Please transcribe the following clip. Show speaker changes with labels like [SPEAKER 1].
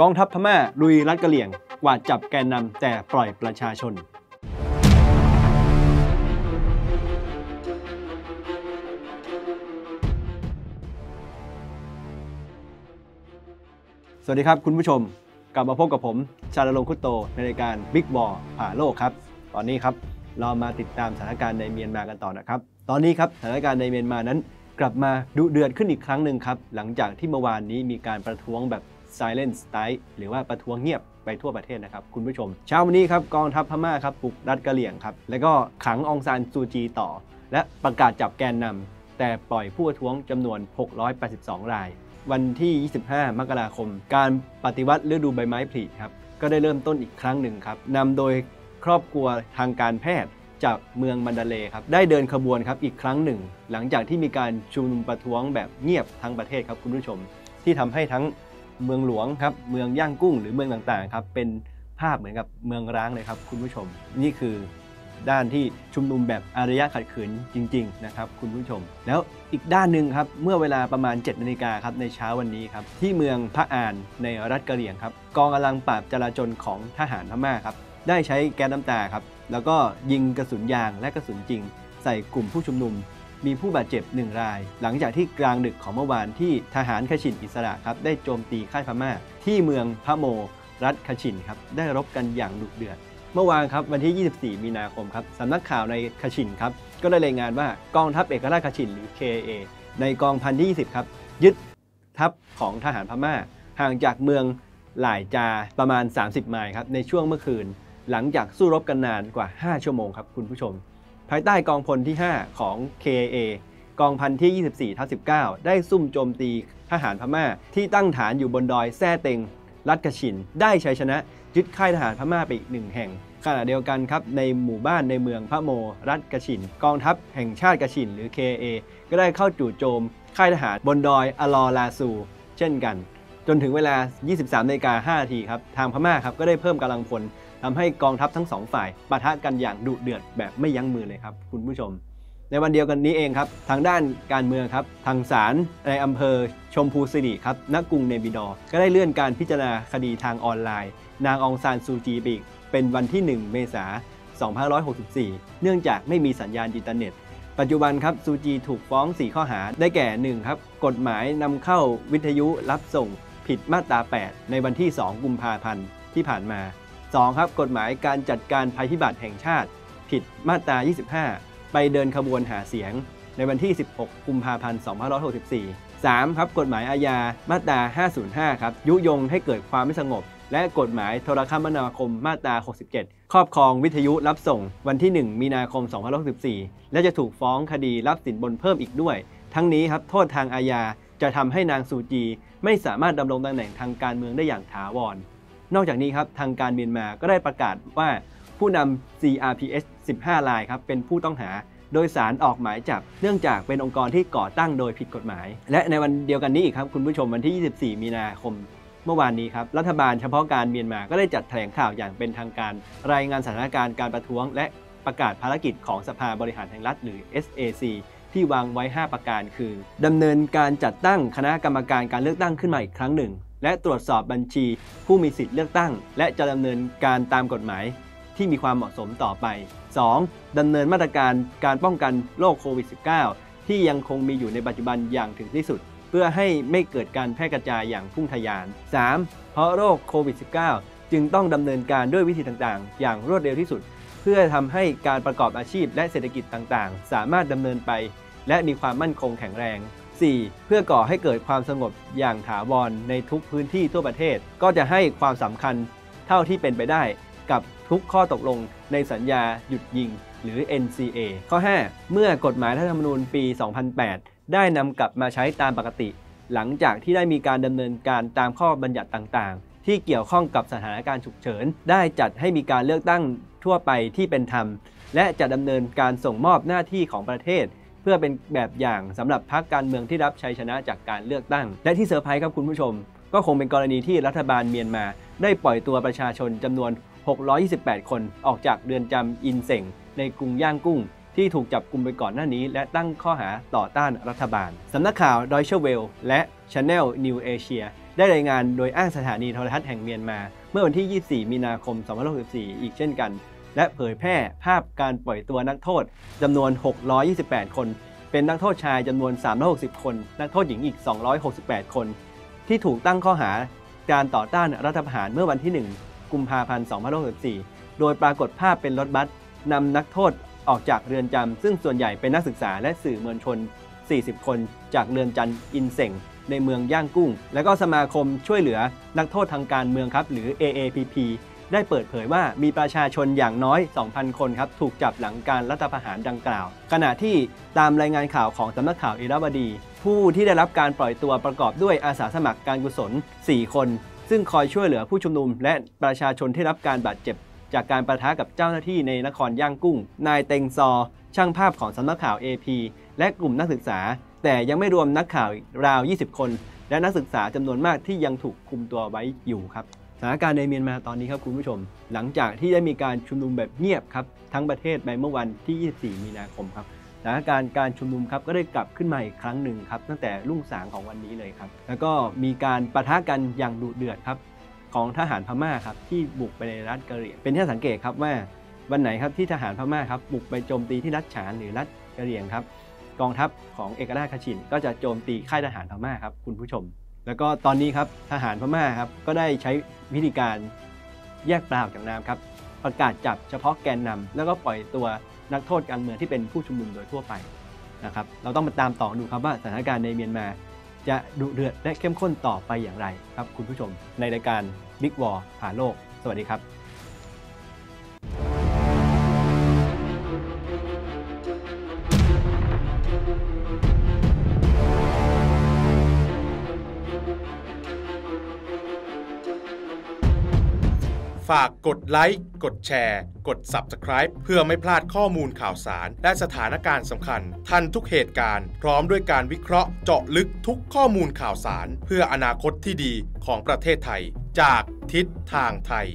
[SPEAKER 1] กองทัพพม่าลุยรัดกะเหลี่ยงกวาดจับแกนนำแต่ปล่อยประชาชน สวัสดีครับคุณผู้ชม กลับมาพบกับผม ชาลลงคุตโต ในรายการ Big b a l l ผ่าโลกครับ ตอนนี้ครับเรามาติดตามสถานการณ์ในเมียนมากันต่อนะครับ ตอนนี้ครับสถานการณ์ในเมียนมานั้น กลับมาดุเดือดขึ้นอีกครั้งหนึ่งครับ หลังจากที่เมื่อวานนี้มีการประท้วงแบบ silent strike หรือว่าประท้วงเงียบไปทั่วประเทศนะครับคุณผู้ชม เช้าวันนี้ครับกองทัพพม่าครับปลุกรัดกะเหลี่ยงครับ แล้วก็ขังองซานซูจีต่อ และประกาศจับแกนนำแต่ปล่อยผู้ประท้วงจำนวน 682 ราย วันที่ 25 มกราคม การปฏิวัติฤดูใบไม้ผลิครับก็ได้เริ่มต้นอีกครั้งหนึ่งครับนำโดยครอบครัวทางการแพทย์จากเมืองมันดาเลครับได้เดินขบวนครับอีกครั้งหนึ่ง หลังจากที่มีการชุมนุมประท้วงแบบเงียบทั้งประเทศครับคุณผู้ชม ที่ทำให้ทั้ง เมืองหลวงครับเมืองย่างกุ้งหรือเมืองต่างๆครับเป็นภาพเหมือนกับเมืองร้างเลยครับคุณผู้ชม นี่คือด้านที่ชุมนุมแบบอารยะขัดขืนจริง ๆ นะครับ คุณผู้ชม แล้วอีกด้านหนึ่งครับเมื่อเวลาประมาณ7นาฬิกาครับในเช้าวันนี้ครับที่เมืองพระอานในรัฐกะเหรี่ยงครับกองกำลังปราบจราจรของทหารพม่าครับได้ใช้แก๊สน้ำตาครับแล้วก็ยิงกระสุนยางและกระสุนจริง ใส่กลุ่มผู้ชุมนุม มีผู้บาดเจ็บหนึ่งราย หลังจากที่กลางดึกของเมื่อวานที่ทหารคชินอิสระครับได้โจมตีค่ายพม่า ที่เมืองพะโม รัฐคชินครับได้รบกันอย่างดุเดือดเมื่อวานครับวันที่ 24 มีนาคมครับสำนักข่าวในคชินครับก็ได้รายงานว่ากองทัพเอกราชคชินหรือ KA ในกองพันที่20 ครับ ยึดทัพของทหารพม่า ห่างจากเมืองหลายจาประมาณ 30 ไมล์ครับในช่วงเมื่อคืน หลังจากสู้รบกันนานกว่า 5 ชั่วโมงครับคุณผู้ชม ภายใต้กองพลที่ 5 ของ KA กองพันที่ 24ทับ19 ได้ซุ่มโจมตีทหารพม่าที่ตั้งฐานอยู่บนดอยแซ่เต็ง รัฐกชิน ได้ชัยชนะยึดค่ายทหารพม่าไปอีกหนึ่งแห่งขณะเดียวกันครับในหมู่บ้านในเมืองพระโม รัฐกชิน กองทัพแห่งชาติกชิน หรือ KA ก็ได้เข้าจู่โจม ค่ายทหารบนดอยอลอลาซู เช่นกัน จนถึงเวลา 23นาฬิกา5นาทีครับ ทางพม่าครับก็ได้เพิ่มกำลังพลทำให้กองทัพทั้งสองฝ่ายปะทะกันอย่างดุเดือดแบบไม่ยั้งมือเลยครับคุณผู้ชม ในวันเดียวกันนี้เองครับ ทางด้านการเมืองครับ ทางศาลในอำเภอชมพูสิริครับณกรุงเนบิดอ์ก็ได้เลื่อนการพิจารณาคดีทางออนไลน์ นางองซานซูจีปีกเป็นวันที่ 1 เมษายน2564 เนื่องจากไม่มีสัญญาณอินเทอร์เน็ต ปัจจุบันครับซูจีถูกฟ้อง 4 ข้อหาได้แก่ 1 ครับ กฎหมายนำเข้าวิทยุรับส่ง ผิดมาตรา 8 ในวันที่ 2 กุมภาพันธ์ที่ผ่านมา 2. ครับกฎหมายการจัดการภัยพิบัติแห่งชาติ ผิดมาตรา 25 ไปเดินขบวนหาเสียง ในวันที่ 16 กุมภาพันธ์ 2564 3. ครับกฎหมายอาญามาตรา 505 ครับ ยุยงให้เกิดความไม่สงบ และกฎหมายโทรคมนาคมมาตรา 67 ครอบครองวิทยุรับส่งวันที่ 1 มีนาคม 2564 และจะถูกฟ้องคดีรับสินบนเพิ่มอีกด้วย ทั้งนี้ครับโทษทางอาญา จะทำให้นางซูจีไม่สามารถดำรงตำแหน่งทางการเมืองได้อย่างถาวร นอกจากนี้ครับทางการเมียนมาก็ได้ประกาศว่าผู้นำ CRPS 15รายครับเป็นผู้ต้องหาโดยสารออกหมายจับ เนื่องจากเป็นองค์กรที่ก่อตั้งโดยผิดกฎหมาย และในวันเดียวกันนี้อีกครับคุณผู้ชมวันที่ 24 มีนาคม เมื่อวานนี้ครับรัฐบาลเฉพาะการเมียนมาก็ได้จัดแถลงข่าวอย่างเป็นทางการ รายงานสถานการณ์การประท้วง และประกาศภารกิจของสภาบริหารแห่งรัฐหรือ SAC ที่วางไว้ 5 ประการคือดำเนินการจัดตั้งคณะกรรมการการเลือกตั้งขึ้นมาอีกครั้งหนึ่ง และตรวจสอบบัญชี ผู้มีสิทธิ์เลือกตั้ง และจะดำเนินการตามกฎหมายที่มีความเหมาะสมต่อไป 2. ดำเนินมาตรการการป้องกันโรคโควิด -19 ที่ยังคงมีอยู่ในปัจจุบันอย่างถึงที่สุด เพื่อให้ไม่เกิดการแพร่กระจายอย่างพุ่งทะยาน 3. เพราะโรคโควิด -19 จึงต้องดำเนินการด้วยวิธีต่างๆ อย่างรวดเร็วที่สุด พื่อทำให้การประกอบอาชีพและเศรษฐกิจต่างๆ สามารถดำเนินไป และมีความมั่นคงแข็งแรง 4. เพื่อก่อให้เกิดความสงบอย่างถาวรในทุกพื้นที่ทั่วประเทศ ก็จะให้ความสำคัญเท่าที่เป็นไปได้กับทุกข้อตกลงในสัญญาหยุดยิง หรือ NCA ข้อ 5 เมื่อกฎหมายรัฐธรรมนูญปี 2008 ได้นำกลับมาใช้ตามปกติ หลังจากที่ได้มีการดำเนินการตามข้อบัญญัติต่างๆ ที่เกี่ยวข้องกับสถานการณ์ฉุกเฉิน ได้จัดให้มีการเลือกตั้งทั่วไปที่เป็นธรรม และจะดำเนินการส่งมอบหน้าที่ของประเทศ เพื่อเป็นแบบอย่างสำหรับพรรคการเมืองที่รับชัยชนะจากการเลือกตั้ง และที่เซอร์ไพรส์ครับคุณผู้ชม ก็คงเป็นกรณีที่รัฐบาลเมียนมา ได้ปล่อยตัวประชาชนจำนวน 628 คนออกจากเรือนจำอินเซงในกรุงย่างกุ้งที่ถูกจับกลุมไปก่อนหน้านี้ และตั้งข้อหาต่อต้านรัฐบาล สำนักข่าว Deutsche Welle และ Channel New Asia ได้รายงานโดยอ้างสถานีโทรทัศน์แห่งเมียนมา เมื่อวันที่ 24 มีนาคม 2564 อีกเช่นกัน และเผยแพร่ภาพการปล่อยตัวนักโทษจำนวน 628 คน เป็นนักโทษชายจำนวน 360 คน นักโทษหญิงอีก 268 คน ที่ถูกตั้งข้อหาการต่อต้านรัฐประหารเมื่อวันที่ 1 กุมภาพันธ์ 2564 โดยปรากฏภาพเป็นรถบัสนำนักโทษออกจากเรือนจำซึ่งส่วนใหญ่เป็นนักศึกษาและสื่อมวลชน 40 คน จากเรือนจำอินเซง ในเมืองย่างกุ้ง และก็สมาคมช่วยเหลือนักโทษทางการเมืองครับหรือ AAPP ได้เปิดเผยว่ามีประชาชนอย่างน้อย 2,000 คนครับถูกจับหลังการรัฐประหารดังกล่าว ขณะที่ตามรายงานข่าวของสำนักข่าวอิราวดี ผู้ที่ได้รับการปล่อยตัวประกอบด้วยอาสาสมัครการกุศล 4 คน ซึ่งคอยช่วยเหลือผู้ชุมนุม และประชาชนที่รับการบาดเจ็บ จากการประทะกับเจ้าหน้าที่ในนครย่างกุ้ง นายเต็งซอ ช่างภาพของสำนักข่าว AP และกลุ่มนักศึกษา แต่ยังไม่รวมนักข่าวราว 20 คน และนักศึกษาจำนวนมากที่ยังถูกคุมตัวไว้อยู่ครับสถานการณ์ในเมียนมาตอนนี้ครับคุณผู้ชม หลังจากที่ได้มีการชุมนุมแบบเงียบครับทั้งประเทศไปเมื่อวันที่ 24 มีนาคมครับสถานการณ์การชุมนุมครับก็ได้กลับขึ้นมาอีกครั้งหนึ่งครับตั้งแต่รุ่งสางของวันนี้เลยครับ แล้วก็มีการประทะกันอย่างดุเดือดครับของทหารพม่าครับที่บุกไปในรัฐกะเหรี่ยงเป็นที่สังเกตครับว่าวันไหนครับที่ทหารพม่าครับบุกไปโจมตีที่รัฐฉานหรือรัฐกะเหรี่ยงครับ กองทัพของเอกราชคชินก็จะโจมตีค่ายทหารพม่าครับคุณผู้ชม แล้วก็ตอนนี้ครับทหารพม่าครับก็ได้ใช้วิธีการแยกปลาออกจากน้ำครับประกาศจับเฉพาะแกนนำแล้วก็ปล่อยตัวนักโทษการเมืองที่เป็นผู้ชุมนุมโดยทั่วไปนะครับเราต้องมาตามต่อดูครับว่าสถานการณ์ในเมียนมา จะดุเดือดและเข้มข้นต่อไปอย่างไรครับคุณผู้ชม ในรายการ Big War ผ่าโลก สวัสดีครับ
[SPEAKER 2] ฝากกดไลค์ กดแชร์ กด Subscribe เพื่อไม่พลาดข้อมูลข่าวสาร และสถานการณ์สำคัญ ทันทุกเหตุการณ์ พร้อมด้วยการวิเคราะห์เจาะลึกทุกข้อมูลข่าวสาร เพื่ออนาคตที่ดีของประเทศไทย จากทิศทางไทย